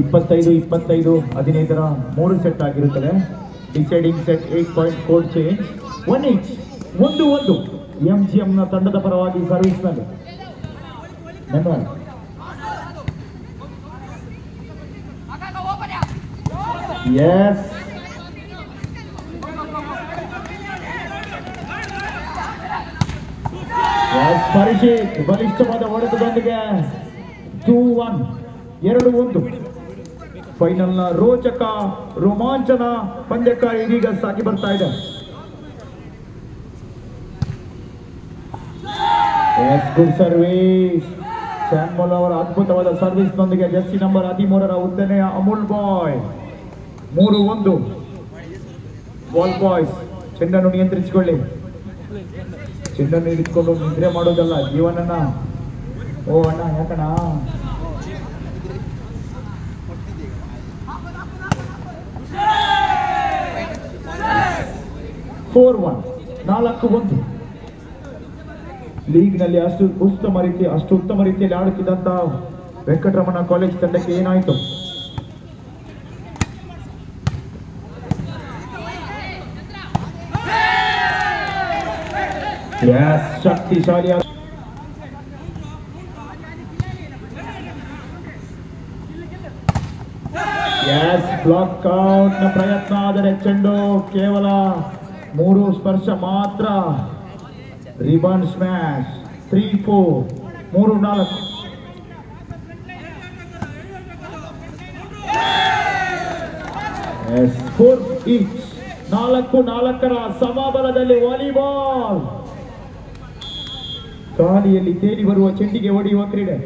ಇಪ್ಪತ್ತೈದು ಇಪ್ಪತ್ತೈದು, ಹದಿನೈದರ ಮೂರು ಸೆಟ್ ಆಗಿರುತ್ತದೆ. Deciding set eight point four change one inch ಒಂದು ಒಂದು. ಎಂ ಜಿ ಎಂನ ತಂಡದ ಪರವಾಗಿ ಸರ್ವಿಸ್ನಲ್ಲಿ. ಧನ್ಯವಾದ ಎಸ್ ಪರಿಷತ್ ಬಲಿಷ್ಠವಾದ ಹೊಡೆತದೊಂದಿಗೆ ಟೂ ಒನ್ ಎರಡು ಒಂದು. ಫೈನಲ್ನ ರೋಚಕ ರೋಮಾಂಚನ ಪಂದ್ಯಕ್ಕ ಇದೀಗ ಸಾಗಿ ಬರ್ತಾ ಇದೆ. Good service. ಸ್ಯಾಮ್ಬಲ್ ಅವರ ಅದ್ಭುತವಾದ ಸರ್ವಿಸ್ ನೊಂದಿಗೆ ಜರ್ಸಿ ನಂಬರ್ ಹದಿಮೂರರ ಉದ್ದನೆಯ ಅಮೂಲ್ ಬಾಯ್. ಮೂರು ಒಂದು. ಬಾಲ್ ಬಾಯ್ಸ್ ಚೆಂಡನ್ನು ನಿಯಂತ್ರಿಸಿಕೊಳ್ಳಿ. ಚೆಂಡನ್ನು ಹಿಡಿದುಕೊಂಡು ನಿದ್ರೆ ಮಾಡೋದಲ್ಲ ಜೀವನನ. ಓ ಅಣ್ಣ, ಯಾಕಣ್ಣ? ಫೋರ್ ಒನ್, ನಾಲ್ಕು ಒಂದು. ಲೀಗ್ನಲ್ಲಿ ಅಷ್ಟು ಉತ್ತಮ ರೀತಿ ಅಷ್ಟು ಉತ್ತಮ ರೀತಿಯಲ್ಲಿ ಆಡುತ್ತಿದ್ದಂತ ವೆಂಕಟರಮಣ ಕಾಲೇಜ್ ತಂಡಕ್ಕೆ ಏನಾಯಿತು? ಎಸ್ ಬ್ಲಾಕ್ ಔಟ್ನ ಪ್ರಯತ್ನ ಆದರೆ ಚೆಂಡು ಕೇವಲ ಮೂರು ಸ್ಪರ್ಶ ಮಾತ್ರ. ರಿಬನ್ ಸ್ಮ್ಯಾಶ್ ತ್ರೀ ಫೋರ್ ಮೂರು, ನಾಲ್ಕು. ಎಸ್ ಫೋರ್ ನಾಲ್ಕು, ನಾಲ್ಕರ ಸಮಬಲದಲ್ಲಿ ವಾಲಿಬಾಲ್. ಗಾಳಿಯಲ್ಲಿ ತೇಲಿ ಬರುವ ಚೆಂಡಿಗೆ ಹೊಡೆಯುವ ಕ್ರೀಡೆ.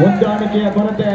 ಹೊಂದಾಣಿಕೆಯ ಕೊರತೆ.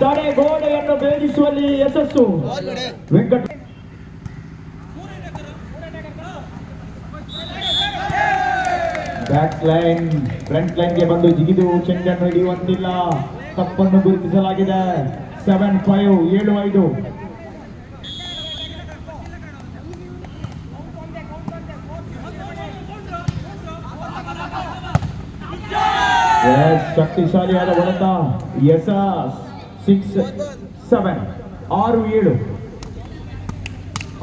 ತಡೆಗೋಡೆಯನ್ನು ಭೇದಿಸುವಲ್ಲಿ ಯಶಸ್ಸು. ವೆಂಕಟ ಬ್ಯಾಕ್ ಲೈನ್ ಫ್ರಂಟ್ ಲೈನ್ಗೆ ಬಂದು ಜಿಗಿದು ಚೆಂಡನ್ನು ಹಿಡಿಯುವಂತಿಲ್ಲ. ತಪ್ಪನ್ನು ಗುರುತಿಸಲಾಗಿದೆ. ಸೆವೆನ್ ಫೈವ್ ಏಳು ಐದು. ಶಕ್ತಿಶಾಲಿಯಾದ ಹೊಡೆತ ಎಸ್ ಸಿಕ್ಸ್ ಸೆವೆನ್ ಆರು ಏಳು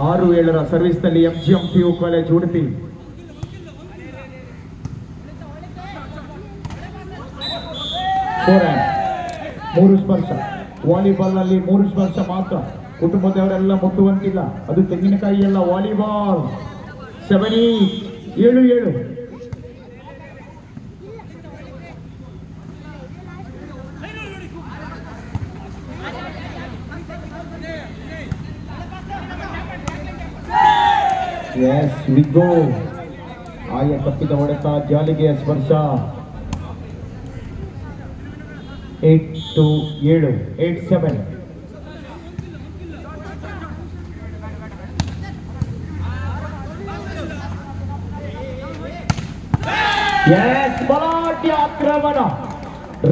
ಆರು ಏಳರ ಸರ್ವಿಸ್ ನಲ್ಲಿ M G M P U college Udupi four ಮೂರು ಸ್ಪರ್ಶ ವಾಲಿಬಾಲ್ ನಲ್ಲಿ ಮೂರು ಸ್ಪರ್ಶ ಮಾತ್ರ ಕುಟುಂಬದವರೆಲ್ಲ ಮುಟ್ಟುವಂತಿಲ್ಲ ಅದು ತೆಂಗಿನಕಾಯಿ ಎಲ್ಲ ವಾಲಿಬಾಲ್ ಸೆವೆನ್ ಏಳು ಏಳು ಎಸ್ ಮಿಗ್ಗು ಆಯ ತಪ್ಪಿದ ಹೊಡೆತ, ಜಾಲಿಗೆ ಸ್ಪರ್ಶ. ಏಟ್ ಟು ಏಳು ಏಟ್ ಸೆವೆನ್ ಎಸ್ ಬಲಾಢ್ಯ ಆಕ್ರಮಣ.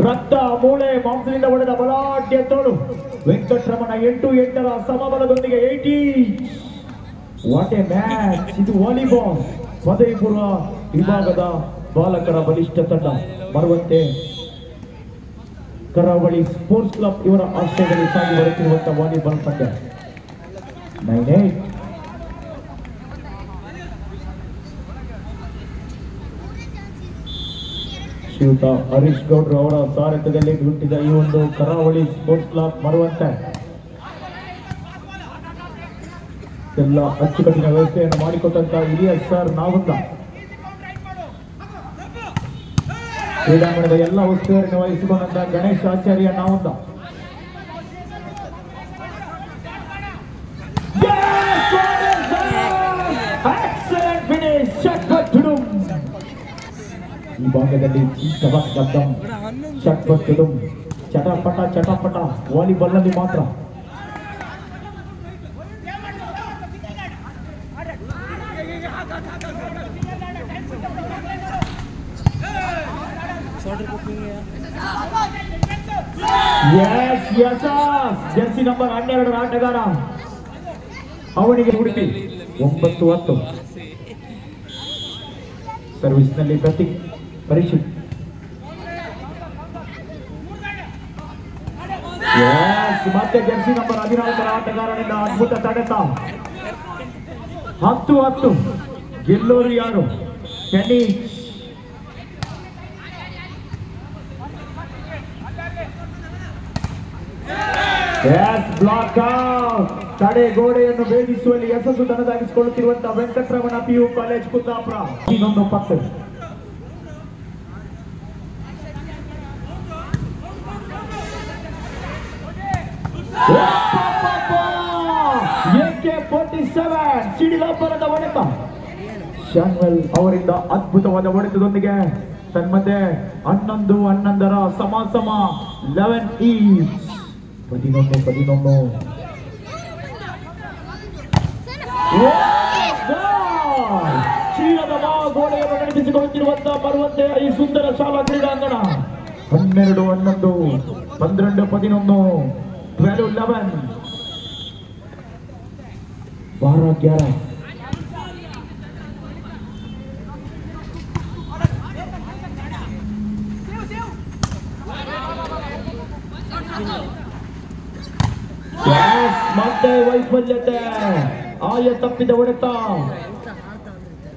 ರಕ್ತ, ಮೂಳೆ, ಮಾಂಸದಿಂದ ಹೊಡೆದ ಬಲಾಢ್ಯ ತೋಳು. ವೆಂಕಟರಮಣ ಎಂಟು ಎಂಟರ ಸಮಬಲದೊಂದಿಗೆ ಏಯ್ಟಿ ವಾಟ್ ಎ ಮ್ಯಾಚ್. ಇದು ವಾಲಿಬಾಲ್. ಪದವಿ ಪೂರ್ವ ವಿಭಾಗದ ಬಾಲಕರ ಬಲಿಷ್ಠ ತಂಡ. ಬರುವಂತೆ ಕರಾವಳಿ ಸ್ಪೋರ್ಟ್ಸ್ ಕ್ಲಬ್ ಇವರ ಆಶ್ರಯದಲ್ಲಿ ಸಾಗಿ ಬರುತ್ತಿರುವಂತಹ ವಾಲಿಬಾಲ್ ಪಂದ್ಯ. ನೈನ್ ಏಟ್ ಶ್ರೀಯುತ ಹರೀಶ್ ಗೌಡ್ರು ಅವರ ಸಾರಥ್ಯದಲ್ಲಿ ಹುಟ್ಟಿದ ಈ ಒಂದು ಕರಾವಳಿ ಸ್ಪೋರ್ಟ್ಸ್ ಕ್ಲಬ್ ಮರುವಂತೆ ಎಲ್ಲ ಅಚ್ಚುಕಟ್ಟಿನ ವ್ಯವಸ್ಥೆಯನ್ನು ಮಾಡಿಕೊಟ್ಟಂತ ಹಿರಿಯ ಸರ್ ನಾವುಂದ. ಕ್ರೀಡಾಂಗಣದ ಎಲ್ಲ ಉಸ್ತುವಾರಿಯನ್ನು ವಹಿಸಿಕೊಂಡಂತ ಗಣೇಶ್ ಆಚಾರ್ಯ ನಾವುಂದ. ಈ ಭಾಗದಲ್ಲಿ ಚಟಪಟ ಚಟಪಟ ವಾಲಿಬಾಲ್ನಲ್ಲಿ ಮಾತ್ರ ಎಸ್ ಎಸ್ ಜರ್ಸಿ ನಂಬರ್ ಹನ್ನೆರಡರ ಆಟಗಾರ ಅವನಿಗೆ ಹುಡುಕಿ ಒಂಬತ್ತು ಹತ್ತು. ಸರ್ವಿಸ್ನಲ್ಲಿ ಪ್ರತಿ ಪರೀಕ್ಷೆ. ಮತ್ತೆ ಜರ್ಸಿ ನಂಬರ್ ಹದಿನಾಲ್ಕರ ಆಟಗಾರನಿಂದ ಅದ್ಭುತ ತಡೆತ. ಹತ್ತು ಹತ್ತು. ಗೆಲ್ಲೋರು ಯಾರು? ಟೆನ್ನಿಸ್ ಬ್ಲಾಕ್ ಔಟ್ ತಡೆ ಗೋಡೆಯನ್ನು ಭೇದಿಸುವಲ್ಲಿ ಯಶಸ್ಸು ತನ್ನದಾಗಿಸಿಕೊಳ್ಳುತ್ತಿರುವಂತಹ ವೆಂಕಟರಮಣ ಪಿಯು ಕಾಲೇಜ್ ಕುಂದಾಪುರ. ಇನ್ನೊಂದು ಎಕೆ ಫೋರ್ಟಿ ಸೆವೆನ್? ಶಾನ್ವೆಲ್ ಅವರಿಂದ ಅದ್ಭುತವಾದ ಹೊಡೆತದೊಂದಿಗೆ ತನ್ಮಧ್ಯೆ ಹನ್ನೊಂದು ಹನ್ನೊಂದರ ಸಮ ಸಮ ಲೆವೆನ್ ಈ ಪದಿನೊಂದು ಚೀಲದ ಮಾ ಗೋಡೆಯನ್ನು ನಡೆಸಿಕೊಳ್ಳುತ್ತಿರುವಂತಹ ಬರುವಂತೆ ಈ ಸುಂದರ ಹನ್ನೆರಡು ಹನ್ನೊಂದು ಪನ್ನೆರಡು ಪದಿನೊಂದು ಟ್ವೆಲ್ವ್ ಲೆವೆನ್ ಬಾರ ಮತ್ತೆ ವೈಫಲ್ಯತೆ. ಆಯ ತಪ್ಪಿದ ಹೊಡೆತ.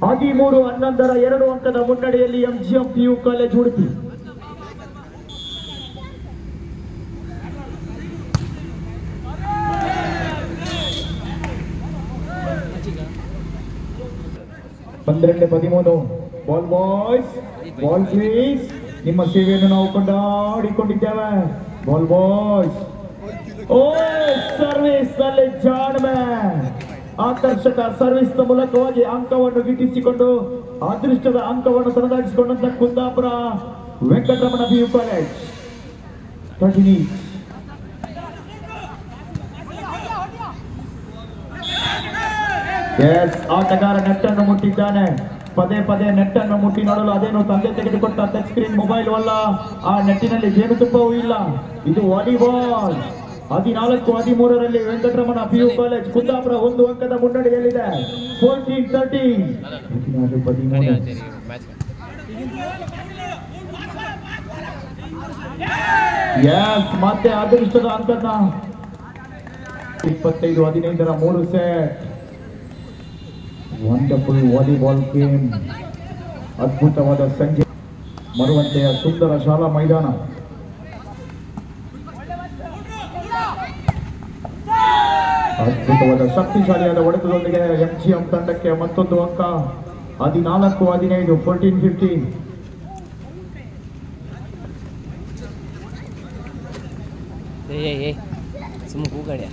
ಹದಿಮೂರು ಹನ್ನೊಂದರ ಎರಡು ಅಂಕದ ಮುನ್ನಡೆಯಲ್ಲಿ ಎಂಜಿಎಂ ಪಿಯು ಕಾಲೇಜ್ ಉಡುಪಿ. ಪನ್ನೆರಡು ಪದಿಮೂರು ಬಾಲ್ ಬಾಯ್ಸ್ ಬಾಲ್ ಪ್ಲೀಸ್ ನಿಮ್ಮ ಸೇವೆಯನ್ನು ನಾವು ಕೊಂಡಾಡಿಕೊಂಡಿದ್ದೇವೆ. ಬಾಲ್ ಬಾಯ್ಸ್ ಓ ಸರ್ವಿಸ್ ನಲ್ಲಿ ಜಾಣ್ಮೆ ಆಕರ್ಷಕ ಸರ್ವಿಸ್ ಮೂಲಕವಾಗಿ ಅಂಕವನ್ನು ಗಿಟ್ಟಿಸಿಕೊಂಡು ಅದೃಷ್ಟದ ಅಂಕವನ್ನು ತನ್ನದಾಗಿಸಿಕೊಂಡಂತ Kundapura Venkataramana P U college continue yes ಆಟಗಾರ ನೆಟ್ಟನ್ನು ಮುಟ್ಟಿದ್ದಾನೆ ಪದೇ ಪದೇ ನೆಟ್ಟನ್ನು ಮುಟ್ಟಿ ನೋಡಲು ಅದೇನು ತಂದೆ ತೆಗೆದುಕೊಟ್ಟ ಟಚ್ ಸ್ಕ್ರೀನ್ ಮೊಬೈಲ್ ಅಲ್ಲ ಆ ನೆಟ್ಟಿನಲ್ಲಿ ಜೇನುತುಪ್ಪವೂ ಇಲ್ಲ ಇದು ವಾಲಿಬಾಲ್ ಹದಿನಾಲ್ಕು ಹದಿಮೂರರಲ್ಲಿ ವೆಂಕಟರಮಣ ಪಿಯು ಕಾಲೇಜ್ ಕುಂದಾಪುರ ಒಂದು ಅಂಕದ ಮುನ್ನಡೆಯಲ್ಲಿದೆ. ಫೋರ್ಟೀನ್ ತರ್ಟೀನ್ ಹದಿನಾರು ಹದಿಮೂರು. ಎಸ್ ಮತ್ತೆ ಅದೃಷ್ಟದ ಅಂತ ಇಪ್ಪತ್ತೈದು ಹದಿನೈದರ ಮೂರು ಸೆಟ್ ವಂಡರ್ಫುಲ್ ವಾಲಿಬಾಲ್ ಗೇಮ್ ಅದ್ಭುತವಾದ ಸಂಜೆ. ಮರುವಂತೆಯ ಸುಂದರ ಶಾಲಾ ಮೈದಾನ. ಅದ್ಭುತವಾದ ಶಕ್ತಿಶಾಲಿಯಾದ ಹೊಡೆತದೊಂದಿಗೆ ಎಂಜಿಎಂ ತಂಡಕ್ಕೆ ಮತ್ತೊಂದು ಅಂಕ. ಹದಿನಾಲ್ಕು ಹದಿನೈದು ಫೋರ್ಟೀನ್ ಫಿಫ್ಟೀನ್ ಸುಮ್ಮನೆ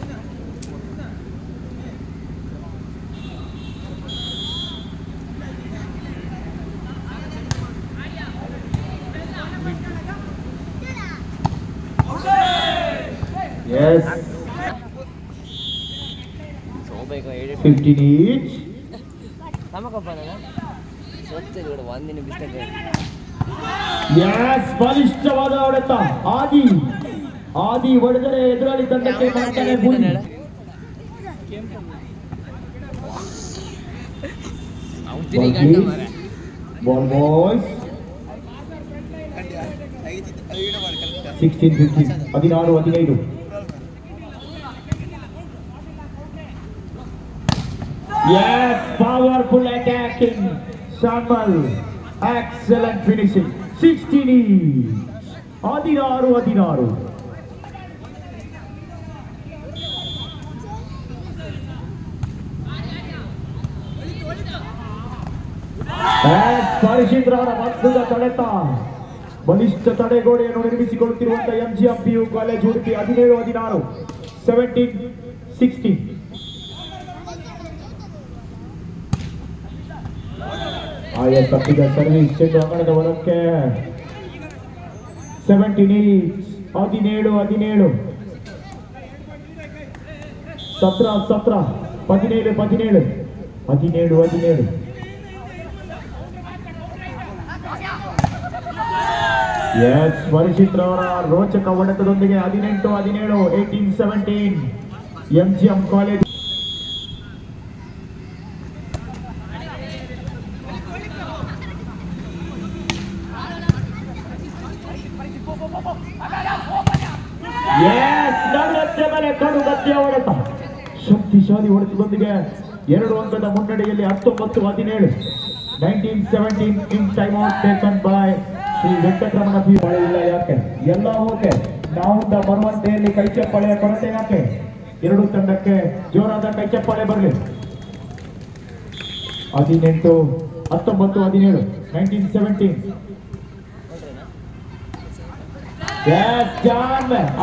ಎಸ್ 15 each. yes, ಬಲಿಷ್ಠವಾದ ಹೊಡೆತ ಆದಿ ಆದಿ ಹೊಡೆದರೆ ಎದುರಾಳಿ ತಂಡಕ್ಕೆ ಮಾಡ್ತಾನೆ ಗುರಿ ಬಾಲ್ ಬಾಯ್ಸ್ ಸಿಕ್ಸ್ಟೀನ್ ಫಿಫ್ಟೀನ್ ಹದಿನಾರು ಹದಿನೈದು yes powerful attacking Shamal excellent finishing sixteen ಹದಿನಾರು ಹದಿನಾರು ಪರಿಶಿದ್ರವರ ಅದ್ಭುತ ತಡೆತ ಬಲಿಷ್ಠ ತಡೆಗೋಡೆಯನ್ನು ನಿರ್ಮಿಸಿಕೊಳ್ಳುತ್ತಿರುವಂತಹ ಎಂಜಿಎಂ ಪಿಯು ಕಾಲೇಜ್ ಉಡುಪಿ ಹದಿನೇಳು ಹದಿನಾರು ಸೆವೆಂಟೀನ್ ಸಿಕ್ಸ್ಟೀನ್ ಆಯ ತಪ್ಪಿದ ಸರ್ವಿಸ್ ಚೆಂಡು ಅಂಗಣದ ಹೊರಕ್ಕೆ ಸೆವೆಂಟೀನ್ ಹದಿನೇಳು ಹದಿನೇಳು ಸತ್ರ ಸತ್ರ ಹದಿನೇಳು ಹದಿನೇಳು ಹದಿನೇಳು ಹದಿನೇಳು ಎಸ್ ಪರಿಚಿತ್ರವರ ರೋಚಕ ಹೊಡೆತದೊಂದಿಗೆ ಹದಿನೆಂಟು ಹದಿನೇಳು ಏಯ್ಟೀನ್ ಸೆವೆಂಟೀನ್ ಎಂಜಿಎಂ ಕಾಲೇಜ್ ಶಕ್ತಿಶಾಲಿ ಹೊಡೆತದೊಂದಿಗೆ ಎರಡು ಅಂಕದ ಮುನ್ನಡೆಯಲ್ಲಿ ಹತ್ತೊಂಬತ್ತು, ಹದಿನೇಳು. Nineteen seventeen in time out taken by Shri Venkataramana ಇಲ್ಲ ಯಾಕೆ? ಎಲ್ಲ ಓಕೆ ನಾವು ಬರುವಂತೆಯಲ್ಲಿ ಕೈ ಚಪ್ಪಾಳೆಯ ಕೊರತೆ ಯಾಕೆ? ಎರಡು ತಂಡಕ್ಕೆ ಜೋರಾದ ಕೈ ಚಪ್ಪಾಳೆ ಬರಲಿ. ಹದಿನೆಂಟು, ಹತ್ತೊಂಬತ್ತು, ಹದಿನೇಳು. ನೈನ್ಟೀನ್ ಸೆವೆಂಟೀನ್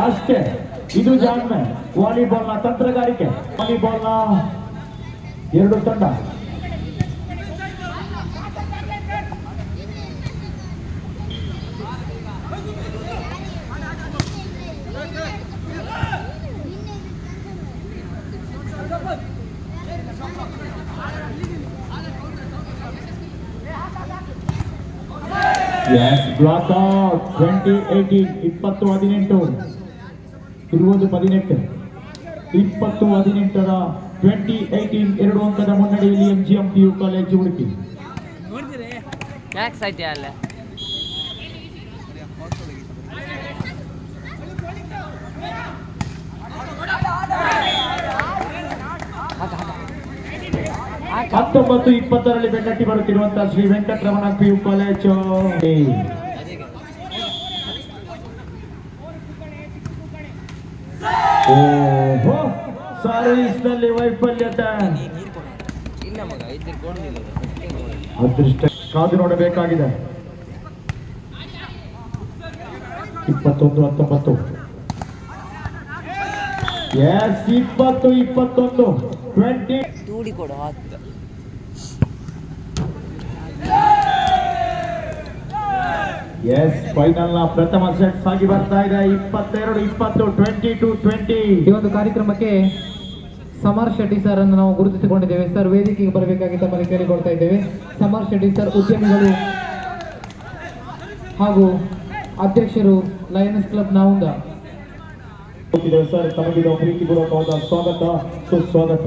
ಅಷ್ಟೇ. ಇದು ಜಾನ್ಮೆ ವಾಲಿಬಾಲ್ ನ ತಂತ್ರಗಾರಿಕೆ ವಾಲಿಬಾಲ್ ನ ಎರಡು ತಂಡ yes block out twenty eighteen ಇಪ್ಪತ್ತು ಹದಿನೆಂಟು ಇರುವುದು ಹದಿನೆಂಟು. ಇಪ್ಪತ್ತು ಹದಿನೆಂಟರ ಟ್ವೆಂಟಿ ಏಯ್ಟೀನ್ ಎರಡು ಅಂಕದ ಮುನ್ನಡೆಯಲ್ಲಿ M G M P U college ಅಲ್ಲ ಹತ್ತೊಂಬತ್ತು ಇಪ್ಪತ್ತರಲ್ಲಿ ಬೆನ್ನಟ್ಟಿ ಬರುತ್ತಿರುವಂತಹ ಶ್ರೀ ವೆಂಕಟರಮಣ ಪಿಯು ಕಾಲೇಜು ಓಹೋ ಸರ್ವಿಸ್ನಲ್ಲಿ ವೈಫಲ್ಯತೆ ಅದೃಷ್ಟ ಕಾದು ನೋಡಬೇಕಾಗಿದೆ. ಇಪ್ಪತ್ತೊಂದು ಹತ್ತೊಂಬತ್ತು. ಎಸ್ ಇಪ್ಪತ್ತು ಇಪ್ಪತ್ತೊಂದು. ಟ್ವೆಂಟಿ ಕೊಡು ಎಸ್ ಫೈನಲ್ನ ಪ್ರಥಮ ಸೆಟ್ ಆಗಿ ಬರ್ತಾ ಇದೆ. ಇಪ್ಪತ್ತೆರಡು ಇಪ್ಪತ್ತು ಟ್ವೆಂಟಿ ಟು ಟ್ವೆಂಟಿ ಈ ಒಂದು ಕಾರ್ಯಕ್ರಮಕ್ಕೆ ಸಮರ್ ಶೆಟ್ಟಿ ಸರ್ ಅನ್ನು ನಾವು ಗುರುತಿಸಿಕೊಂಡಿದ್ದೇವೆ. ಸರ್ ವೇದಿಕೆಗೆ ಬರಬೇಕಾಗಿ ತಮ್ಮಲ್ಲಿ ಕೇಳಿಕೊಳ್ತಾ ಇದ್ದೇವೆ. ಸಮರ್ ಶೆಟ್ಟಿ ಸರ್ ಉದ್ಯಮಿಗಳು ಹಾಗೂ ಅಧ್ಯಕ್ಷರು ಲಯನ್ಸ್ ಕ್ಲಬ್ ನಾವುಂದ ಸರ್ ತಮಗಿದ ಪ್ರೀತಿಪೂರ್ವಕವಾದ ಸ್ವಾಗತ ಸುಸ್ವಾಗತ.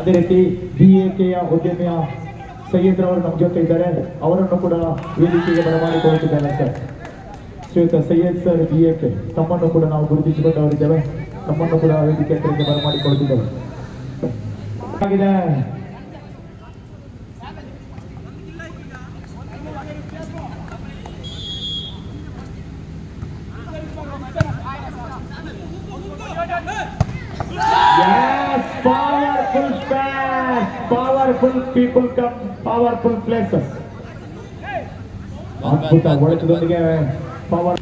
ಅದೇ ರೀತಿ ಬಿ ಎ ಕೆಯ ಉದ್ಯಮಿಯ ಸೈಯದ್ ಅವರು ನಮ್ಮ ಜೊತೆ ಇದ್ದಾರೆ. ಅವರನ್ನು ಕೂಡ ವೇದಿಕೆಗೆ ಬರಮಾಡಿಕೊಳ್ಳುತ್ತಿದ್ದಾರೆ ಸರ್ ಶ್ರೀಯುತ Syed sir B A K, ತಮ್ಮನ್ನು ಕೂಡ ನಾವು ಗುರುತಿಸಿಕೊಂಡವರಿದ್ದೇವೆ. ತಮ್ಮನ್ನು ಕೂಡ ವೇದಿಕೆ ಹತ್ತಿರಕ್ಕೆ ಬರಮಾಡಿಕೊಳ್ಳುತ್ತಿದ್ದೇವೆ. Powerful people come powerful places. ಅದ್ಭುತ ಹೊಡೆತದೊಂದಿಗೆ ಪವರ್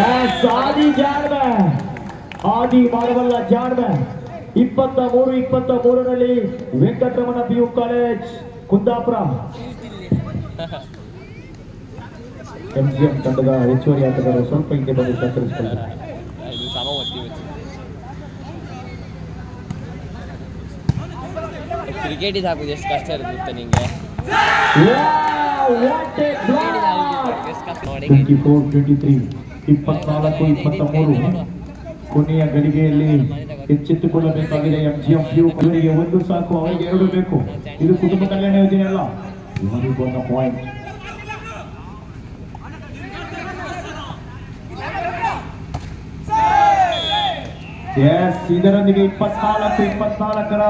ಎಸ್ ಆದಿ ಜಾಡ್ಬೆ ಆದಿ ಮಾಡಬಲ್ಲ ಜಾಡ್ಬೆ ಇಪ್ಪತ್ತ ಮೂರು ಇಪ್ಪತ್ತ ಮೂರರಲ್ಲಿ Venkataramana P U college Kundapura MGM ತಂಡದ ಹೆಚ್ಚುವರಿ ಆಟಗಾರ ಸ್ವಲ್ಪ ಹಿಂದೆ ಬಂದು ಸಹಕರಿಸಿಕೊಳ್ಳುತ್ತಾರೆ ಕ್ರಿಕೆಟ್ ಇದು ಹಾಕುದು ಎಷ್ಟು ಕಷ್ಟ ಇರುತ್ತೆ ಗೊತ್ತಾ ನಿಂಗೆ ಎಷ್ಟು ಕಷ್ಟ ನೋಡಿ ಟ್ವೆಂಟಿ ಫೋರ್ ಟ್ವೆಂಟಿ ತ್ರೀ ಇಪ್ಪತ್ನಾಲ್ಕು ಇಪ್ಪತ್ತ ಮೂರು ಕೊನೆಯ ಗಳಿಗೆಯಲ್ಲಿ ಎಚ್ಚೆತ್ತುಕೊಳ್ಳಬೇಕಾಗಿದೆ ಎಂಜಿಎಂ ಯು ಇವರಿಗೆ ಒಂದು ಸಾಕು ಅವರಿಗೆ ಎರಡು ಬೇಕು ಇದು ಕುಟುಂಬ ಕಲ್ಯಾಣ ಯೋಜನೆ ಅಲ್ಲ ಇವರಿಗೊಂದು ಪಾಯಿಂಟ್ ಎಸ್ ಇದರೊಂದಿಗೆ ಇಪ್ಪತ್ನಾಲ್ಕು ಇಪ್ಪತ್ನಾಲ್ಕರ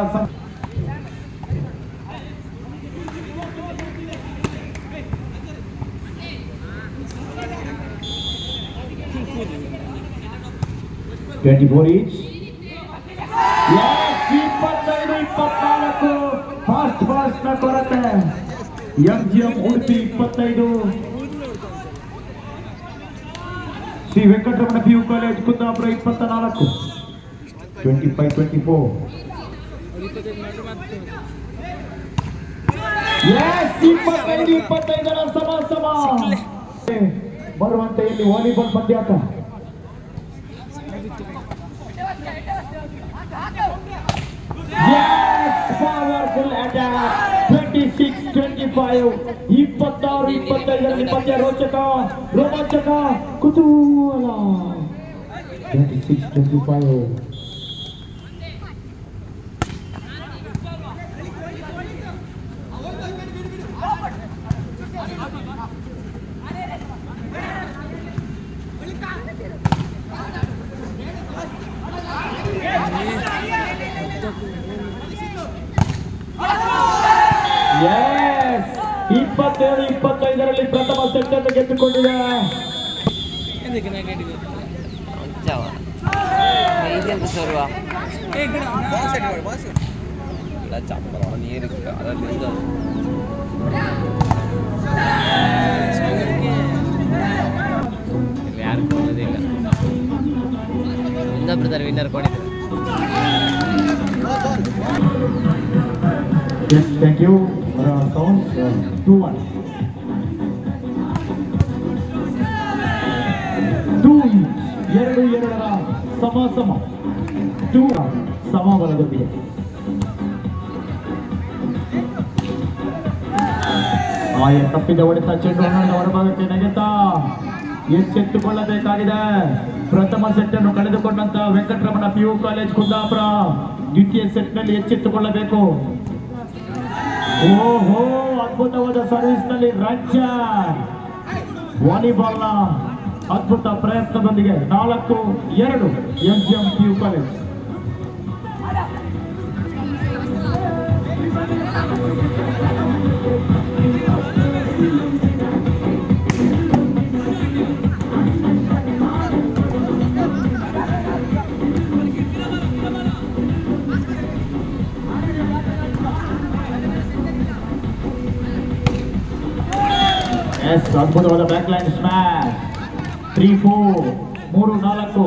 ಸಂ- ಟ್ವೆಂಟಿ ಫೋರ್ ಈಚ್ ಇಪ್ಪತ್ತೈದು ಇಪ್ಪತ್ನಾಲ್ಕು ಫಾಸ್ಟ್ ಫಾಸ್ಟ್ ನ ಕೊರತೆ ಎಂ ಜಿ ಎಂ ಉಡುಪಿ ಇಪ್ಪತ್ತೈದು Shri Venkataramana P U college Kundapura ಇಪ್ಪತ್ತ ನಾಲ್ಕು ಟ್ವೆಂಟಿ ಫೈವ್ ಟ್ವೆಂಟಿ ಫೋರ್ ಇಪ್ಪತ್ತೈದು ಇಪ್ಪತ್ತೈದರ ಸಮ ಸಮ ಬರುವಂತೆ ಇಲ್ಲಿ ವಾಲಿಬಾಲ್ ಪಂದ್ಯಾಟ Yes, powerful attack. 26, 25. He put down, he put down, he put down, Rochaka, Romachaka, Kutuala. 26, 25. yes thank you sound two one two ಎರಡು ಎರಡರ ಸಮ ಸಮ ಟೂ ಸಮಬಲದೊಂದಿಗೆ ಆಯ ತಪ್ಪಿದ ಹೊಡೆತ ಚೆಂಡು ಹಣ್ಣನ್ನು ಹೊರಭಾಗಕ್ಕೆ ನೆಗೆತಾ ಎಚ್ಚೆತ್ತುಕೊಳ್ಳಬೇಕಾಗಿದೆ ಪ್ರಥಮ ಸೆಟ್ ಅನ್ನು ಕಳೆದುಕೊಂಡಂತ Venkataramana P U college Kundapura ದ್ವಿತೀಯ ಸೆಟ್ ನಲ್ಲಿ ಎಚ್ಚೆತ್ತುಕೊಳ್ಳಬೇಕು ಓಹೋ, ಅದ್ಭುತವಾದ ಸರ್ವಿಸ್ನಲ್ಲಿ ರಾಜ್ಯ. ವಾಲಿಬಾಲ್ನ ಅದ್ಭುತ ಪ್ರಯತ್ನದೊಂದಿಗೆ ನಾಲ್ಕು, ಎರಡು M G M P college S ಅದ್ಭುತವಾದ back line smash three four ಮೂರು ನಾಲ್ಕು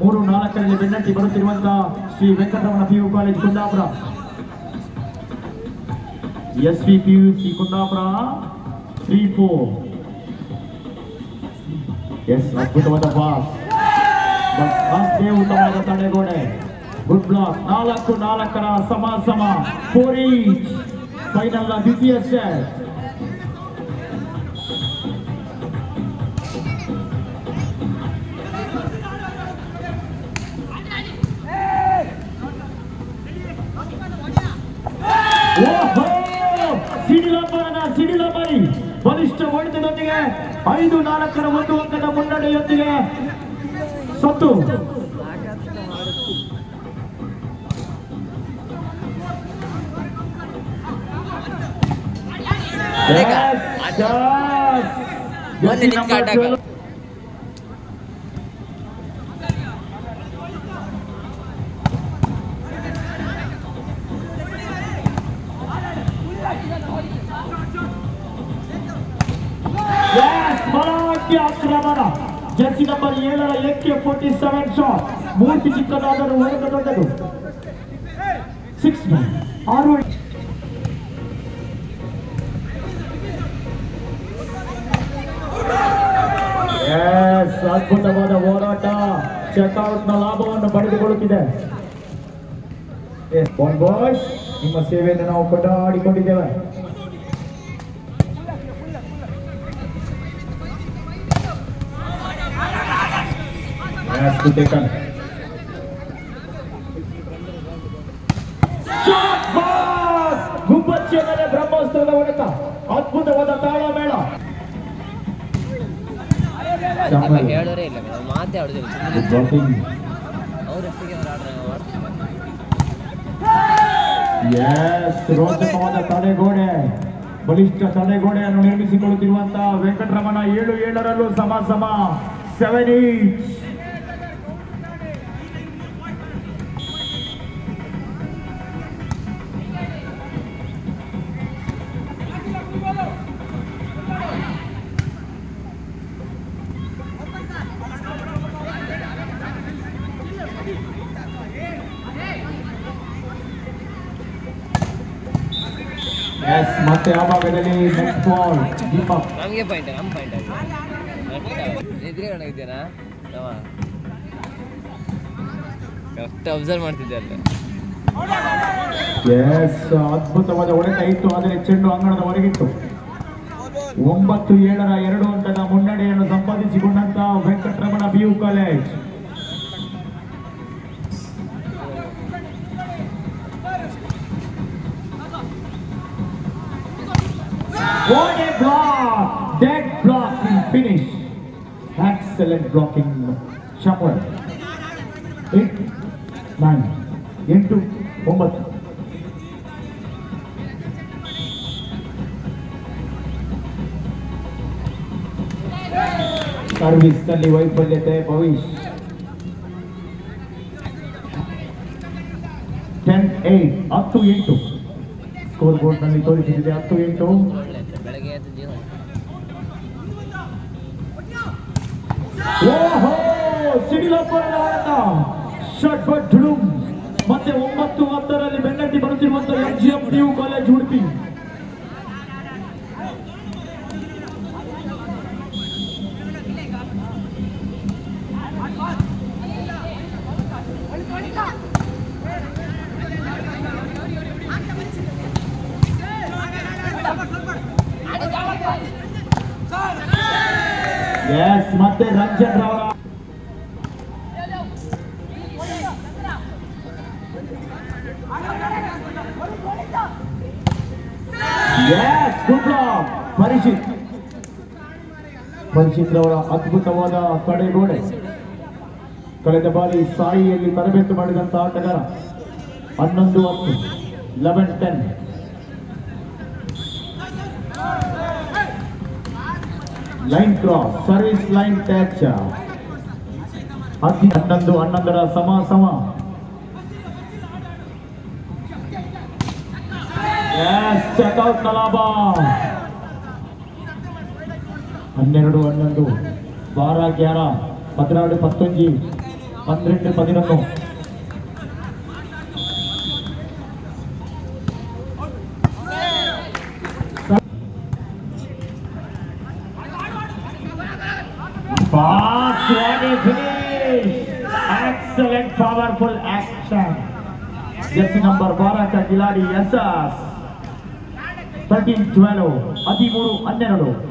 ಮೂರು ನಾಲ್ಕರಲ್ಲಿ ಬೆನ್ನಟ್ಟಿ ಬರುತ್ತಿರುವಂತಹ Shri Venkataramana P U college Kundapura S V P U C Kundapura three four yes ಅದ್ಭುತವಾದ ಪಾಸ್ ಅಷ್ಟೇ ಉತ್ತಮವಾದ ತಡೆಗೋಡೆ ಗುಡ್ ಬ್ಲಾಕ್ ನಾಲ್ಕು ನಾಲ್ಕರ ಸಮ ಸಮ ಫೋರ್ ಈಚ್ ಫೈನಲ್ ನ ದ್ವಿತೀಯ ಸೆಟ್ ಸಿಡಿಲಂಬರನ ಸಿಡಿಲಂಬರಿ ಬಲಿಷ್ಠ ಹೊಡೆತದೊಂದಿಗೆ ಐದು ನಾಲ್ಕರ ಒಂದು ಅಂಕದ ಮುನ್ನಡೆಯೊಂದಿಗೆ ಸತ್ತು ಅದೇಗ? Yes, ಜರ್ಸಿ ನಂಬರ್ ಏಳರ ಎಕ್ಕೆ ಫೋರ್ಟಿ ಸೆವೆನ್ ಶಾಟ್. ಮೂರ್ತಿ ಚಿಕ್ಕದಾದರೂ ಹೊರಗೆ ದೊಡ್ಡದು. ಸಿಕ್ಸ್ ಆರು ಅದ್ಭುತವಾದ ಹೋರಾಟ. ಚೆಕ್ಔಟ್ನ ಲಾಭವನ್ನು ಪಡೆದುಕೊಳ್ಳುತ್ತಿದೆ. ನಿಮ್ಮ ಸೇವೆಯನ್ನು ನಾವು ಕೊಂಡಾಡಿಕೊಂಡಿದ್ದೇವೆ has to take on. ಗುಬ್ಬಚ್ಚಿಯ ಬ್ರಹ್ಮಾಸ್ತ್ರದ ಹೊಡೆತ. ಅದ್ಭುತವಾದ ತಾಳ ಮೇಳ ಹೇಳೋರೇ ಇಲ್ಲ ಮಾತೇ ಆಡೋದಿಲ್ಲ. ಅವ್ರ ಎಫ್ಗೆ ಎಸ್ ರೋಚಕವಾದ ತಡೆಗೋಡೆ. ಬಲಿಷ್ಠ ತಡೆಗೋಡೆಯನ್ನು ನಿರ್ಮಿಸಿಕೊಳ್ಳುತ್ತಿರುವಂತಹ ವೆಂಕಟರಮಣ ಏಳು ಏಳರಲ್ಲೂ ಸಮ ಸಮ. ಸೆವೆನ್ ಏಟ್ ಎಸ್ ಮತ್ತೆ ಆ ಭಾಗದಲ್ಲಿ ನೆಕ್ಸ್ಟ್ ಬಾಲ್ ದೀಪಕ್ ನಮಗೆ ಪಾಯಿಂಟ್ ನಮ್ಮ ಪಾಯಿಂಟ್ ಎದುರೇ ಇದ್ದೇನಾ? ಕರೆಕ್ಟ್ ಅಬ್ಸರ್ವ್ ಮಾಡ್ತಿದ್ದೆ ಅಲ್ಲ. ಎಸ್ ಅದ್ಭುತವಾದ ಹೊಡೆತ ಇತ್ತು ಆದರೆ ಚೆಂಡು ಅಂಗಣದ ಹೊರಗಿತ್ತು ಒಂಬತ್ತು ಏಳರ ಎರಡು ಅಂಕದ ಮುನ್ನಡೆಯನ್ನು ಸಂಪಾದಿಸಿಕೊಂಡಂತಹ Venkataramana P U college What a block! Dead blocking finish. Excellent blocking, Samuel. Eight, nine, ಎಂಟು ಒಂಬತ್ತು ಸರ್ವಿಸ್ ನಲ್ಲಿ ವೈಫಲ್ಯತೆ ಭವಿಷ್ ಟೆನ್ ಏಟ್ ಹತ್ತು ಎಂಟು ಸ್ಕೋರ್ ಬೋರ್ಡ್ ನಲ್ಲಿ ತೋರಿಸಿದೆ ಹತ್ತು ಎಂಟು ಓಹೋ ಸಿಡಿಲಪ್ಪನ ಹೊಡೆತ ಶಟ್ ಬಟ್ ಧುಡುಮ್ ಮತ್ತೆ ಒಂಬತ್ತು ಹತ್ತರಲ್ಲಿ ಬೆನ್ನಟ್ಟಿ ಬರುತ್ತಿರುವಂತ M G M P U college Udupi Parichit ರವರ ಅದ್ಭುತವಾದ ತಡೆಗೋಡೆ ಕಳೆದ ಬಾರಿ ಸಾಯಿಯಲ್ಲಿ ತರಬೇತಿ ಮಾಡಿದಂತಹ ಆಟಗಾರ ಹನ್ನೊಂದು ಹತ್ತು eleven ten line cross service line ಹತ್ತಿ ಹನ್ನೊಂದು ಹನ್ನೊಂದರ ಸಮ ಸಮ. ಚಕೌಟ್ ಲಾಭ ಹನ್ನೆರಡು ಹನ್ನೊಂದು ಬಾರ ಗ್ಯಾರ ಹದಿನಾರು ಪತ್ತೊಂದು ಪನ್ನೆರಡು ಪದಿನೊಂದು Excellent powerful action. Jersey number 12 ka khiladi SS 13 12 13 12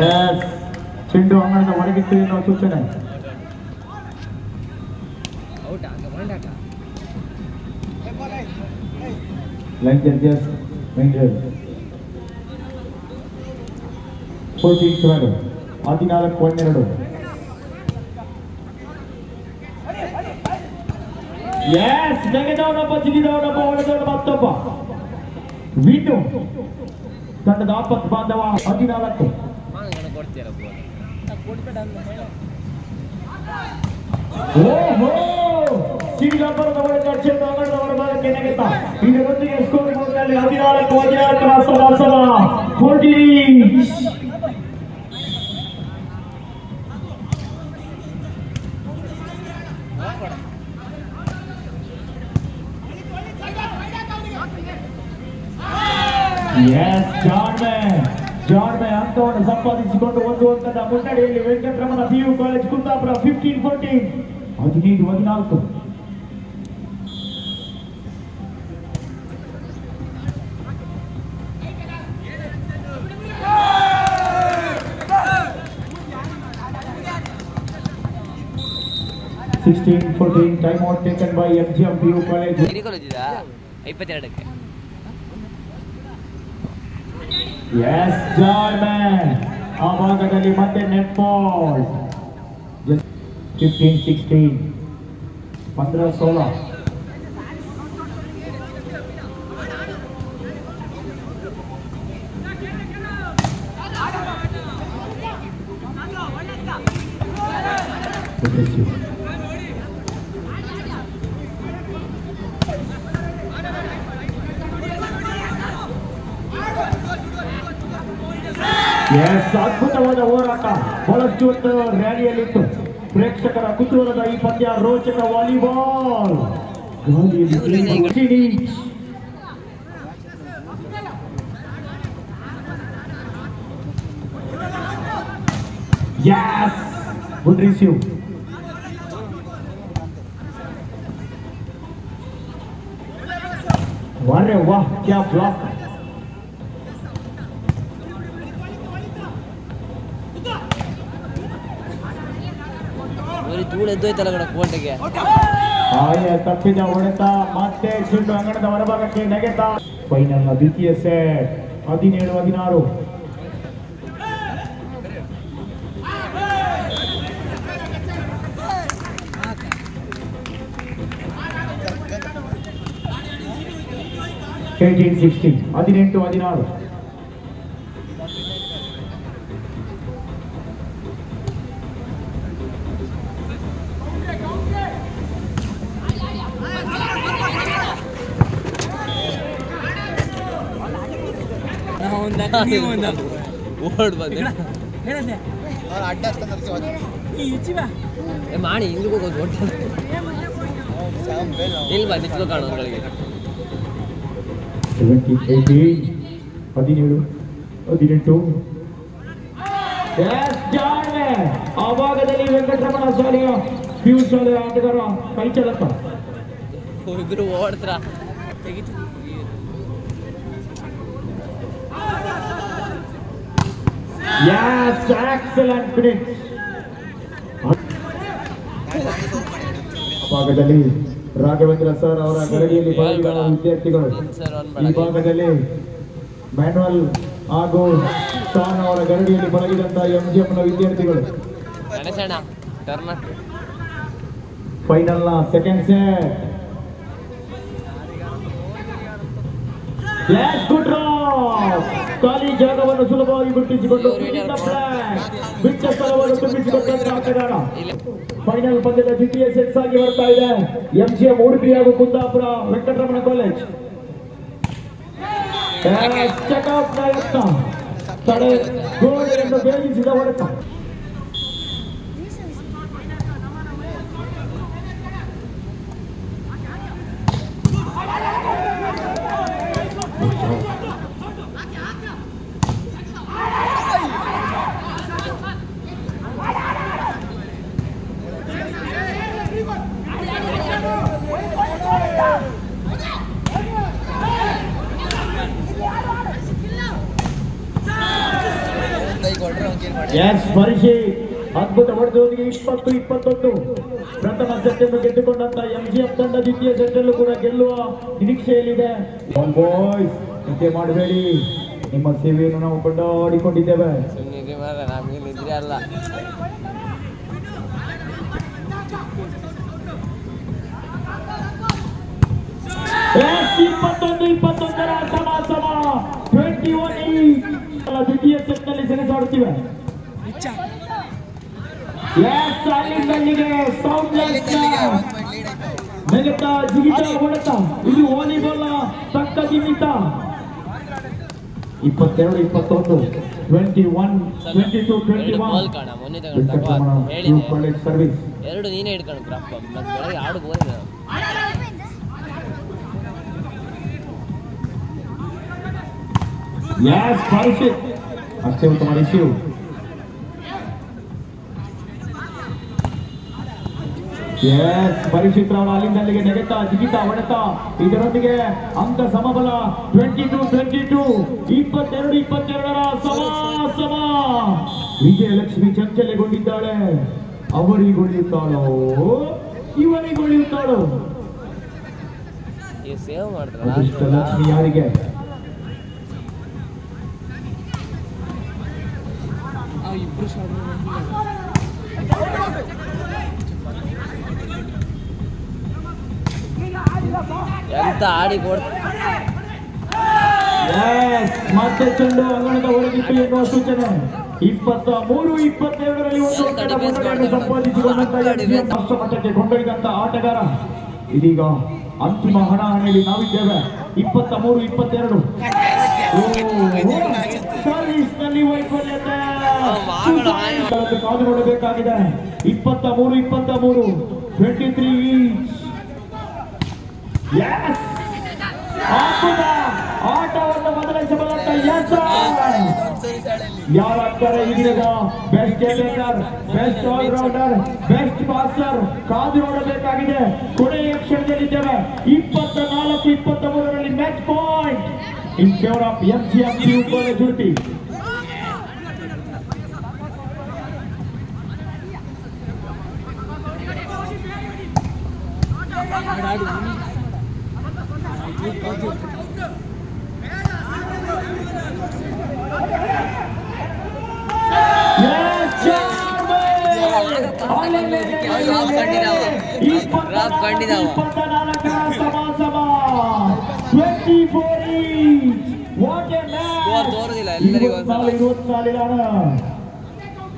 yes ಚೆಂಡು ಅಂಗಣದ ಹೊರಗಿತ್ತು ಎನ್ನುವ ಸೂಚನೆ ಔಟ್ ಹಾಕ ಪಾಯಿಂಟ್ ಹಾಕ ಲೈನ್ ಜಡ್ಜಸ್ ಮೆಂಗಲ್ ಫೋರ್ಟೀನ್ ಟ್ವೆಲ್ ಹದಿನಾಲ್ಕು ಹನ್ನೆರಡು ಎಸ್ ನೆಗೆದವನೊಬ್ಬ ಜಿಗಿದವನೊಬ್ಬ ಹೊಡೆದವನು ಮತ್ತೊಬ್ಬ ವಿನ್ನು ತಂಡದ ಆಪತ್ ಬಾಂಧವ ಹದಿನಾಲ್ಕು ಮಾಂಗಣ ಕೊಡ್ತೀಯಲ್ಲ ಓಹೋ ಸಿಡಿಲಬ್ಬರದ ಹೊಡೆದ ಚೆಂಡು ಅಂಗಣದವರ ಭಾಗಕ್ಕೆ ನೆಗೆತ ಇದರೊಂದಿಗೆ ಸ್ಕೋರ್ ಬೋರ್ಡ್ನಲ್ಲಿ ಹದಿನಾಲ್ಕು ಹದಿನಾಲ್ಕರ ಸಮ ಸಮ ಫೋರ್ಟೀನ್ ಎಸ್ ಜಾಣ್ಮೆ ಜಾಣ್ಮೆ ಅಂಕವನ್ನು ಸಂಪಾದಿಸಿಕೊಂಡು ಒಂದು ಅಂಕದ ಮುನ್ನಡೆಯಲ್ಲಿ Venkataramana P U college Kundapura fifteen fourteen ಹದಿನೈದು ಹದಿನಾಲ್ಕು sixteen fourteen time out taken by M G M P U college ಹಿರಿಕೊಳ್ಳುತ್ತಿದ್ದ ಇಪ್ಪತ್ತೆರಡಕ್ಕೆ Yes, German. How about the Kalimantan netball? Just 15 16. ಅದ್ಭುತವಾದ ಹೋರಾಟ ಬಹಳಷ್ಟು ಹೊತ್ತು ರ್ಯಾಲಿಯಲ್ಲಿತ್ತು ಪ್ರೇಕ್ಷಕರ ಕುತೂಹಲದ ಈ ಪಂದ್ಯ ರೋಚಕ ವಾಲಿಬಾಲ್ ಗಾಳಿಯಲ್ಲಿ ಕಿರೀಟ. Yes! Good receive. वाह रे वाह क्या ब्लॉक ಧೂಳು ಎದ್ದೋಯ್ತಲ್ಲ ಕಣ ಕೋಟೆಗೆ ಆಯ ತಪ್ಪಿದ ಹೊಡೆತ, ಮತ್ತೆ ಚೆಂಡು ಅಂಗಣದ ಹೊರಭಾಗಕ್ಕೆ ನೆಗೆತ. ಫೈನಲ್ ದ್ವಿತೀಯ ಸೆಟ್ ಹದಿನೇಳು, ಹದಿನಾರು. ಏಯ್ಟೀನ್ ಸಿಕ್ಸ್ಟೀನ್ ಹದಿನೆಂಟು, ಹದಿನಾರು. ಓಡ್ ಬಂದೆ ಏ ಮಾಡಿ ಹಿಂದಿಗೆ ಹೋಗೋದು ಒಟ್ಟು ಇಲ್ಲಿ ಬಾ ನಿಂತ್ಕೋ ಕಾಣೋ ಅಂಗಳಿಗೆ ಸೆವೆಂಟಿ ಏಯ್ಟೀನ್ ಹದಿನೇಳು ಹದಿನೆಂಟು Yes, ಜಾಣ್ಮೆ. ಆ ಭಾಗದಲ್ಲಿ ವೆಂಕಟರಮಣ ಶಾಲೆಯ ಪಿಯು ಶಾಲೆಯ ಆಟಗಾರ ಕೈ ಚಲಕ ಇಬ್ರು ಓಡ್ತಾರ Yes, excellent finish. ಭಾಗದಲ್ಲಿ ರಾಘವೇಂದ್ರ ಸರ್ ಅವರ ಗರಡಿಯಲ್ಲಿ ಭಾಗಿಗಳ ವಿದ್ಯಾರ್ಥಿಗಳು. ಈ ಭಾಗದಲ್ಲಿ ಮ್ಯಾನ್ವಲ್ ಹಾಗೂ ಶಾನ್ ಅವರ ಗರಡಿಯಲ್ಲಿ ಪಳಗಿದಂತಹ ಎಂಜಿಎಂನ ನ ವಿದ್ಯಾರ್ಥಿಗಳು. ಫೈನಲ್ನ ಟರ್ನ ಫೈನಲ್ನ ಸೆಕೆಂಡ್ ಸೆಟ್ ಬ್ಲಾಕ್ ಗುಡ್ ಖಾಲಿ ಜಾಗವನ್ನು ಸುಲಭವಾಗಿ ಗುರುತಿಸಿಕೊಂಡು. ಬಿಟ್ಟ ಸ್ಥಳವನ್ನು ತುಂಬಿಸಿಕೊಂಡಂತ ಆಟಗಾರ ಫೈನಲ್ ಪಂದ್ಯದ ದ್ವಿತೀಯ ಸೆಟ್ಸ್ ಆಗಿ ಬರ್ತಾ ಇದೆ. ಎಂಜಿಎಂ ಉಡುಪಿ ಹಾಗೂ ಕುಂದಾಪುರ, ವೆಂಕಟರಮಣ ಕಾಲೇಜ್ ಚೆಕ್ಔಟ್ ಪ್ರಯತ್ನ ತಡೆ ಗೋಡೆಯನ್ನು ಬೇಗಿಸಿದ ಹೊಡೆತ ಎಸ್ ಪರಿಶಿ ಅದ್ಭುತ ಹೊಡೆದವರಿಗೆ ಇಪ್ಪತ್ತು ಇಪ್ಪತ್ತೊಂದು. ಪ್ರಥಮ ಸೆಟ್ ಅನ್ನು ಗೆದ್ದುಕೊಂಡಂತ ಎಂಜಿಎಫ್ ತಂಡ ದ್ವಿತೀಯ ಸೆಟ್ ಅಲ್ಲೂ ಕೂಡ ಗೆಲ್ಲುವ ನಿರೀಕ್ಷೆಯಲ್ಲಿದೆ. ಬಾಯ್ಸ್ ನಿದ್ದೆ ಮಾಡಬೇಡಿ. ನಿಮ್ಮ ಸೇವೆಯನ್ನು ನಾವು ಕೊಂಡಾಡಿಕೊಂಡಿದ್ದೇವೆ. ನಮಗೆ ನಿದ್ರೆ ಅಲ್ಲ. ಎಸ್ ಇಪ್ಪತ್ತೊಂದು ಇಪ್ಪತ್ತೊಂದರ ಸಮ ಸಮ ಟ್ವೆಂಟಿ ಒನ್ ದ್ವಿತೀಯ set ನಲ್ಲಿ ಸೆಣಸಾಡುತ್ತಿವೆ ಎಸ್ ಅಲ್ಲಿಂದಲ್ಲಿಗೆ ಸೌಂಡ್ಲೆಸ್ ನೆಗೆತ ಜಿಗಿತ ಹೊಡೆತ ಇದು ವಾಲಿಬಾಲ್ ತಕ್ಕ ಜಿಗಿತ ಇಪ್ಪತ್ತೆರಡು ಇಪ್ಪತ್ತೊಂದು twenty one twenty two twenty ಎರಡು ಒನ್ ಬಾಲ್ ಕಾಣ ಮೊನ್ನೆ ತಗೊಂಡು ಹೇಳಿದೆ ಕಾಲೇಜ್ ಸರ್ವಿಸ್ ಎರಡು ನೀನೇ ಹಿಡ್ಕೊಂಡು ಕ್ರಪ್ಪ ಮತ್ತೆ ಬೆಳಗ್ಗೆ ಆಡು ಬೋದ್ರೆ ಎಸ್ ಪರಿಷತ್ ಅಷ್ಟೇ ಉತ್ತಮ ರಿಸೀವ್ ಎಸ್ ಪರೀಕ್ಷಿತ್ ರವರ ಅಲ್ಲಿಂದಲ್ಲಿಗೆ ನೆಗೆತ ಜಿಗಿತ ಹೊಡೆತ ಇದರೊಂದಿಗೆ ಅಂಕ ಸಮಬಲ ಟ್ವೆಂಟಿ ಟು ಟ್ವೆಂಟಿ ಟು ಇಪ್ಪತ್ತೆರಡು ಇಪ್ಪತ್ತೆರಡರ ಸಮ ಸಮ. ವಿಜಯಲಕ್ಷ್ಮಿ ಚಂಚಲೆಗೊಂಡಿದ್ದಾಳೆ ಅವರಿಗೊಳಿಯುತ್ತಾಳೋ ಇವರಿಗೊಳಿಯುತ್ತಾಳೋ ಈಗ ಸೇವ್ ಮಾಡ್ತಾರ ಯಾರಿಗೆ? ಅಂತ ಆಡಿ ಮತ್ತೆ ಚೆಂಡು ಅಂಗಣದ ಹೊರಗಿತ್ತು ಎನ್ನುವ ಸೂಚನೆ. ಇಪ್ಪತ್ತ ಮೂರು ಇಪ್ಪತ್ತೆರಡರಲ್ಲಿ ಒಂದು? ಸಂಪಾದಿಸಿಕೊಂಡಂತ. ರಾಷ್ಟ್ರ ಮಟ್ಟಕ್ಕೆ ಕೊಂಡೊಯ್ದಂತ ಆಟಗಾರ. ಇದೀಗ ಅಂತಿಮ ಹಣಾಹಣಿಯಲ್ಲಿ ನಾವಿದ್ದೇವೆ. ಇಪ್ಪತ್ತ ಮೂರು ಇಪ್ಪತ್ತೆರಡು. ಕಾದು ನೋಡಬೇಕಾಗಿದೆ. ಇಪ್ಪತ್ತ ಮೂರು ಇಪ್ಪತ್ತ ಮೂರು. Twenty three ಎಸ್ ಅದ್ಭುತ ಆಟವನ್ನು ಬದಲಾಯಿಸಬಲ್ಲಂತ ಎಸ್ ಯಾರಾಗ್ತಾರೆ ಇದೀಗ best ಗೆಲ್ಲರ್ best allrounder best passer ಕಾದು ನೋಡಬೇಕಾಗಿದೆ ಕೊನೆಯ ಕ್ಷಣದಲ್ಲಿದ್ದೇವೆ ಇಪ್ಪತ್ತ ನಾಲ್ಕು ಇಪ್ಪತ್ತ ಮೂರರಲ್ಲಿ match point in favour of M C M P college Udupi drop ಕಂಡಿದಾವ. Drop ಕಂಡಿದಾವ. Score ತೋರುದಿಲ್ಲ, ಎಲ್ಲರಿಗೂ ಒಂದ್ಸಲ.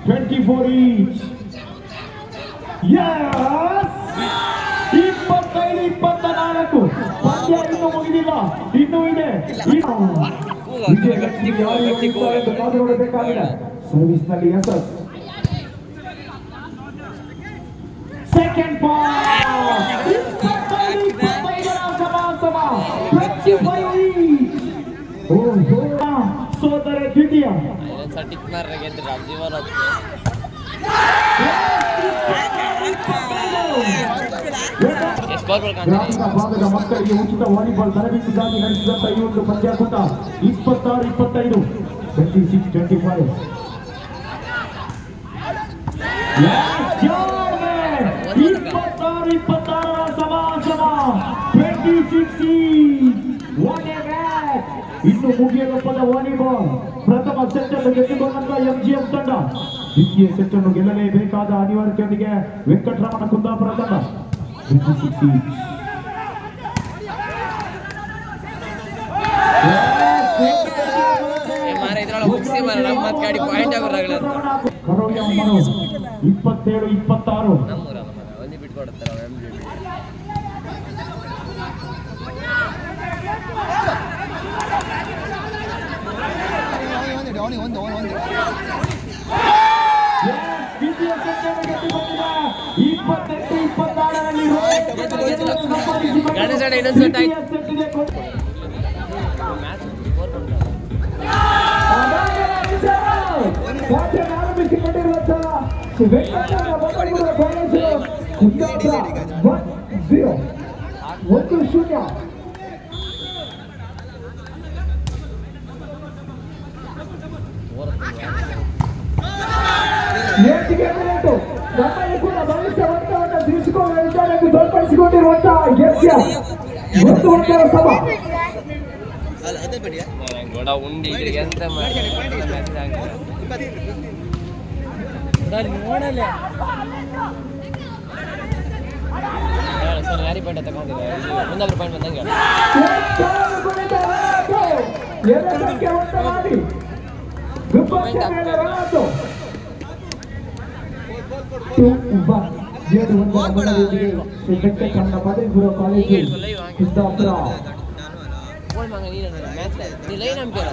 ಟ್ವೆಂಟಿ ಫೋರ್ ಈಚ್ ಇಪ್ಪತ್ತೈದು ಇಪ್ಪತ್ತ ನಾಲ್ಕು ಪಂದ್ಯ ಇನ್ನೂ ಮುಗಿದಿಲ್ಲ ಇನ್ನೂ ಇದೆ ವಿಜಯಲಕ್ಷ್ಮಿ ಯಾರು ಉಳಿತಾರೆ ಎಂದು ಕಾದು ನೋಡಬೇಕಾಗಿದೆ ಸರ್ವಿಸ್ ನಲ್ಲಿ ಎಸ್ ಸೆಕೆಂಡ್ ಪಾಯಿಂಟ್ ಇಪ್ಪತ್ತೈದು ಇಪ್ಪತ್ತೈದರ ಸಮಾಸಮ ಟ್ವೆಂಟಿ ಸೋದರ ದ್ವಿತೀಯ ಸಟಿಕ್ ಮಾರ್ರೆ ಗೆದ್ರೆ ಜೀವನ ಗ್ರಾಮೀಣ ಭಾಗದ ಮಕ್ಕಳಿಗೆ ಉಚಿತ ವಾಲಿಬಾಲ್ ಒಂದು ಇಪ್ಪತ್ತಾರು, ಇಪ್ಪತ್ತೈದು. ಫೈವ್ ಇಪ್ಪತ್ತಾರು ವಾಲಿಬಾಲ್. ಪ್ರಥಮ ಸೆಟ್ ಅನ್ನು ಗೆದ್ದುಕೊಂಡಂತ ಎಂಜಿಎಂ ತಂಡ. ದ್ವಿತೀಯ ಸೆಟ್ ಅನ್ನು ಗೆಲ್ಲಲೇಬೇಕಾದ ಅನಿವಾರ್ಯತೆಯೊಂದಿಗೆ ವೆಂಕಟರಮಣ ಕುಂದಾಪುರ ತಂಡ. ಕರೋಳಿಯ ಮನು ಇಪ್ಪತ್ತೇಳು ಇಪ್ಪತ್ತಾರು ಒಂದು ಒಂದು ಗಣೇಶ ಇನ್ನೊಂದು ಸೆಟ್ ಆಯ್ತು. ಗೆದ್ಯ ಒಂದು ಒಂದರ ಸಮ ಗೋಡ ಉಂಡಿ ಇದ್ರಿಗೆ ಎಂತ ಮಾಡಿ ಮ್ಯಾಚ್ ಆಗಿದೆ ಹೇಳು, ಸರ್ ಯಾರಿಗೆ ಪಾಯಿಂಟ್ ತಗೊಂಡಿಲ್ಲ ಮುಂದೊಬ್ರು ಪಾಯಿಂಟ್ ಬಂದಂಗೆ ಎರಡಕ್ಕೆ ಒಂದು ಮಾಡಿ ವಿಪಕ್ಷ ಮೇಲೆ ರನಾಲ್ಡೋ. Two one. ಏಳು ಒಂದರ ಮುನ್ನಡೆಯಲ್ಲಿದೆ ಶ್ರೀ ವೆಂಕಟರಮಣ ಪದವಿಪೂರ್ವ ಕಾಲೇಜು ಕುಂದಾಪುರ ಫೋನ್ ಮಂಗ ನೀನು ಮ್ಯಾಚ್ ನೀ ಲೈನ್ ಅಂಪೇರ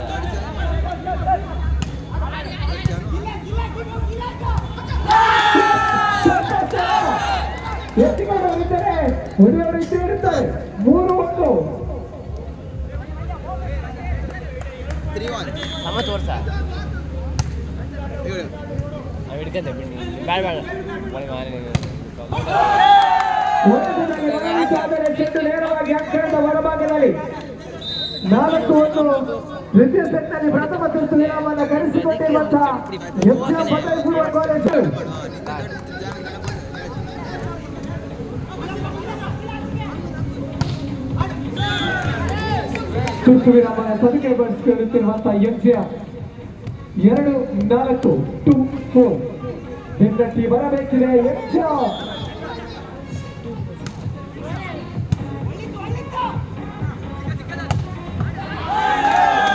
ಎತ್ತಿಕೊಂಡು ಹೋಗಿದ್ದಾರೆ ಹೊಡೆಯವರು ಇದ್ದೇ ಇರುತ್ತಾರೆ ಮೂರು ಒಂದು ಸಮ ತೋರ್ಸ ನಾವು ಹಿಡ್ಕಂತೆ ಬಿಡಿ ಬೇಡ ಬೇಡ ಚೆಂಡು ನೇರವಾಗಿ ಅಂಕಣದ ಹೊರಭಾಗದಲ್ಲಿ ನಾಲ್ಕು ಒಂದು ದ್ವಿತೀಯ ಸೆಟ್ನಲ್ಲಿ ಪ್ರಥಮ ತುರ್ತು ವಿರಾಮವನ್ನು ಗಳಿಸಿಕೊಂಡಿರುವಂತಹ ತುರ್ತು ವಿರಾಮನ ಸದುಪಯೋಗಗೊಳಿಸಿಕೊಳ್ಳುತ್ತಿರುವಂತಹ ಯಜ್ಞ ಎರಡು ನಾಲ್ಕು ಟು ಫೋರ್ ಬೆನ್ನಟ್ಟಿ ಬರಬೇಕಿದೆ ಎಂಜಿಎಂ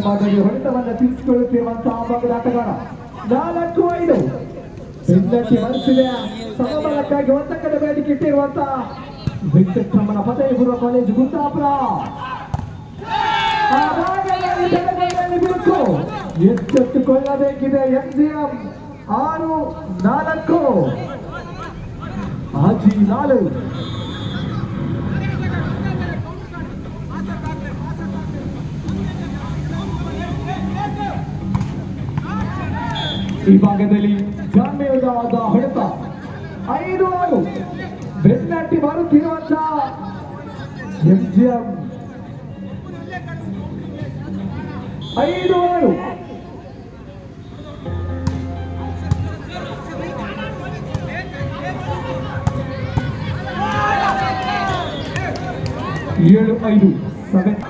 ಕ್ವಿಂಟಲ್ ಮಾದರಿ ಹೊಡೆತವನ್ನು ತಿಳಿಸಿಕೊಳ್ಳುತ್ತಿರುವಂತಹ ಭಾಗದ ಆಟಗಾರ. ನಾಲ್ಕು, ಐದು. ಹಿಂದಕ್ಕೆ ಮನಸ್ಸಿದೆ. ಸಮಬಲಕ್ಕಾಗಿ ಒತ್ತಕದ ಬೇಡಿಕೆ ಇಟ್ಟಿರುವಂತಹ ವೆಂಕಟರಮಣ ಫತೇಪುರ ಕಾಲೇಜು ಗುಂತಾಪುರ. ಎಚ್ಚೆತ್ತುಕೊಳ್ಳಬೇಕಿದೆ ಎಂಜಿಎಂ ಆರು, ನಾಲ್ಕು. ಹಾಜಿ ನಾಲ್ಕು. ಈ ಭಾಗದಲ್ಲಿ ಜಾಮ್ಯವಾದ ಹೊಡೆತ. ಐದು ಆರು. ಬೆನ್ನಟ್ಟಿ ಬರುತ್ತಿರುವಂತ ಎಂಜಿಎಂ ಐದು ಆರು. ಏಳು ಐದು. ಸೆವೆನ್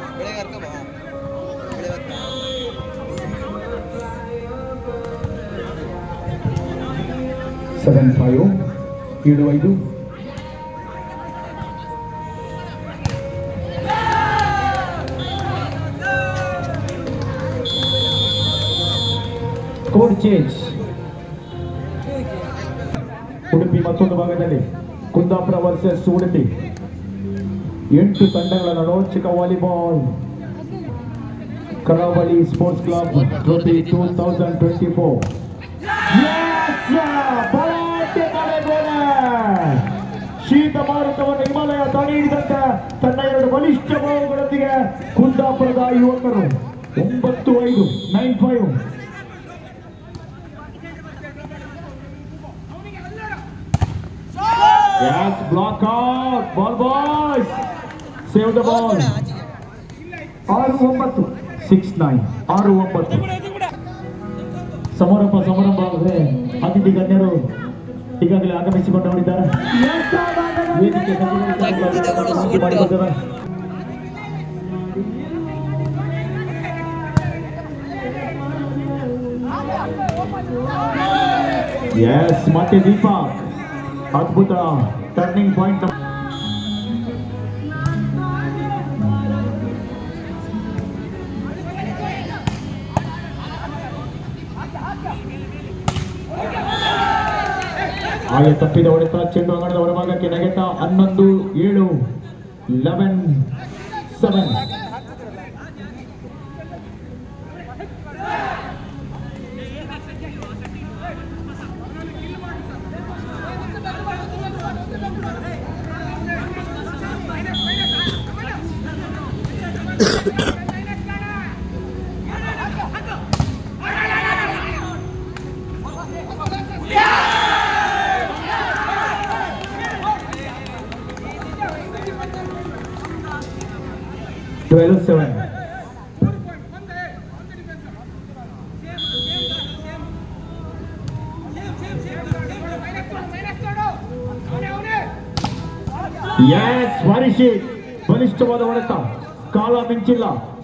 ಸೆವೆನ್ ಫೈವ್ ಏಳು ಐದು ಕೋಡ್ ಚೇಂಜ್ ಉಡುಪಿ ಮತ್ತೊಂದು ಭಾಗದಲ್ಲಿ ಕುಂದಾಪುರ ವರ್ಸಸ್ ಉಡುಪಿ ಎಂಟು ತಂಡಗಳ ರೋಚಕ volleyball Karavali sports club twenty two thousand twenty four ಶೀತ ಮಾರುತವನ್ನು ಹಿಮಾಲಯ ತಡೆ ಹಿಡಿದಂತೆ ತನ್ನ ಎರಡು ಬಲಿಷ್ಠ ಬಾಹುಗಳೊಂದಿಗೆ ಕುಂದಾಪುರದ ಯುವಕರು ಒಂಬತ್ತು ಐದು nine five Yes, block out. Ball boys. Save the ball. ಆರು ಒಂಬತ್ತು ಸಿಕ್ಸ್ ನೈನ್ ಆರು ಒಂಬತ್ತು ಸಮಾರಂಭ ಸಮಾರಂಭ ಅಂದ್ರೆ ಅತಿಥಿ ಗಣ್ಯರು ಈಗಾಗಲೇ ಆಗಮಿಸಿಕೊಂಡವರಿದ್ದಾರೆ ವೇದಿಕೆ ಸಜ್ಜುಗೊಳಿಸಿ ಮಾಡಿಕೊಂಡಿದ್ದಾರೆ. ಎಸ್ ಮತ್ತೆ ದೀಪಕ್ ಅದ್ಭುತ ಟರ್ನಿಂಗ್ ಪಾಯಿಂಟ್ ಹಾಗೆ ತಪ್ಪಿದ ಹೊಡೆತ ಚೆಂಡು ಅಂಗಣದ ಹೊರಭಾಗಕ್ಕೆ ನೆಗೆತ ಹನ್ನೊಂದು ಏಳು ಲೆವೆನ್ ಸೆವೆನ್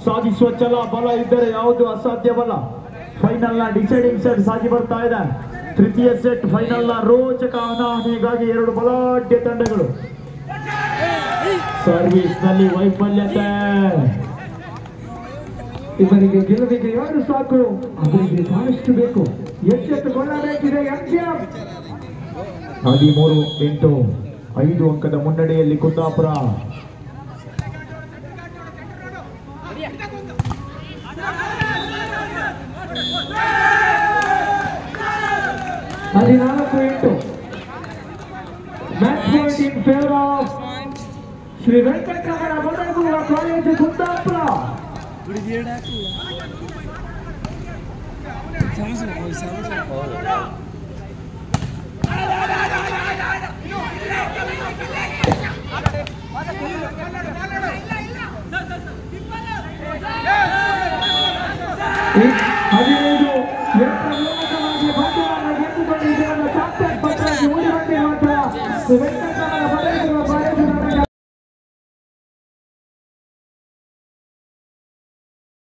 ಸಾಧಿಸುವ ಛಲ ಬಲ ಇದ್ದರೆ ಯಾವುದು ಅಸಾಧ್ಯವಲ್ಲ? ಫೈನಲ್ನ ಡಿಸೈಡಿಂಗ್ ಸೆಟ್ ಸಾಗಿ ಬರ್ತಾ ಇದೆ. ತೃತೀಯ ಸೆಟ್ ಫೈನಲ್ನ ರೋಚಕ ಹಣಾಹಣಿಗಾಗಿ ಎರಡು ಬಲಾಢ್ಯ ತಂಡಗಳು. ಸರ್ವಿಸ್ನಲ್ಲಿ ವೈಫಲ್ಯತೆ. ಇವರಿಗೆ ಗೆಲುವಿಗೆ ಯಾರು ಸಾಕು? ಅವರಿಗೆ ಬಹಳಷ್ಟು ಬೇಕು. ಎಚ್ಚೆತ್ತುಕೊಳ್ಳಬೇಕಿದೆ ಹದಿಮೂರು ಎಂಟು, ಐದು ಅಂಕದ ಮುನ್ನಡೆಯಲ್ಲಿ ಕುಂದಾಪುರ. ಹದಿನಾಲ್ಕು ಎಂಟು match point in favour of Shri Venkataramana ಮೊದಲಗುವ college Kundapura ಈ